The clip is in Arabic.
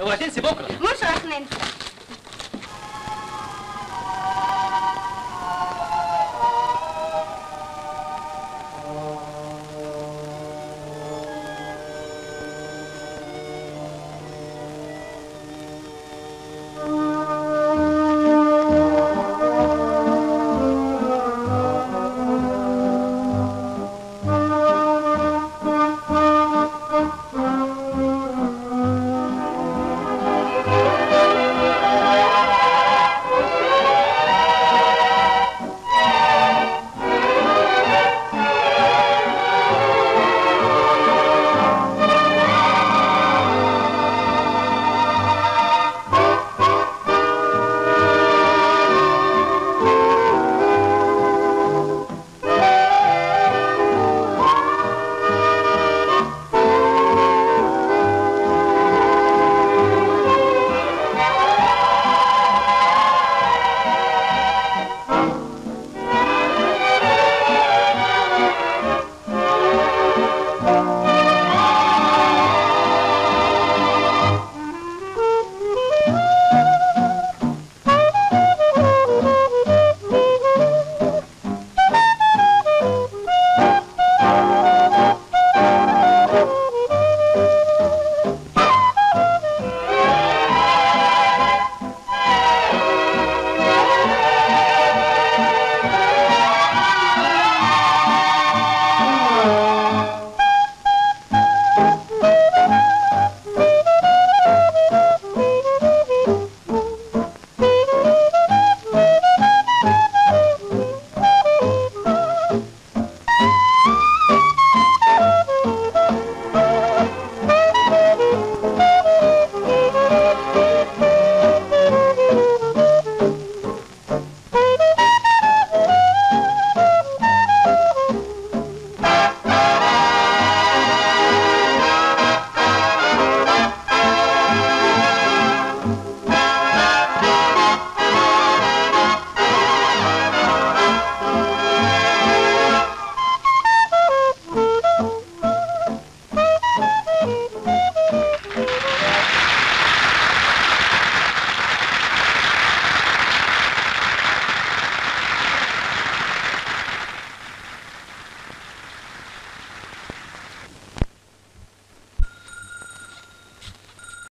اوعى تنسي بكرة. مش راح ننسى